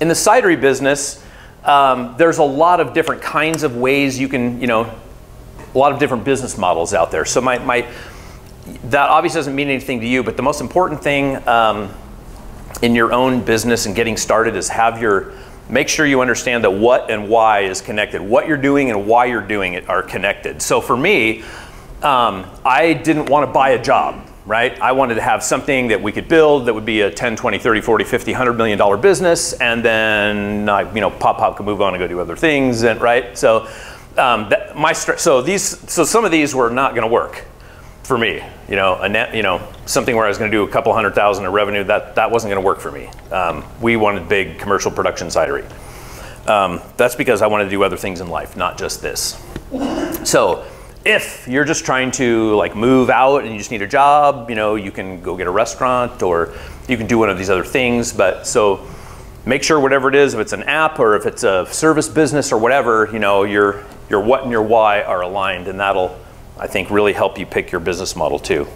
in the cidery business, um, there's a lot of different kinds of ways you can, you know, a lot of different business models out there. So my, my that obviously doesn't mean anything to you, but the most important thing um, in your own business and getting started is have your make sure you understand that what and why is connected. What you're doing and why you're doing it are connected. So for me, um, I didn't want to buy a job, right? I wanted to have something that we could build that would be a 10, 20, 30, 40, 50, 100 million dollar business, and then I, you know, pop pop could move on and go do other things, and right. So um, that, my so these so some of these were not going to work for me. You know, a net, you know, something where I was going to do a couple hundred thousand of revenue, that, that wasn't going to work for me. Um, we wanted big commercial production cidery. Um, that's because I wanted to do other things in life, not just this. So if you're just trying to like move out and you just need a job, you know, you can go get a restaurant or you can do one of these other things. But so make sure whatever it is, if it's an app or if it's a service business or whatever, you know, your, your what and your why are aligned and that'll I think really help you pick your business model too.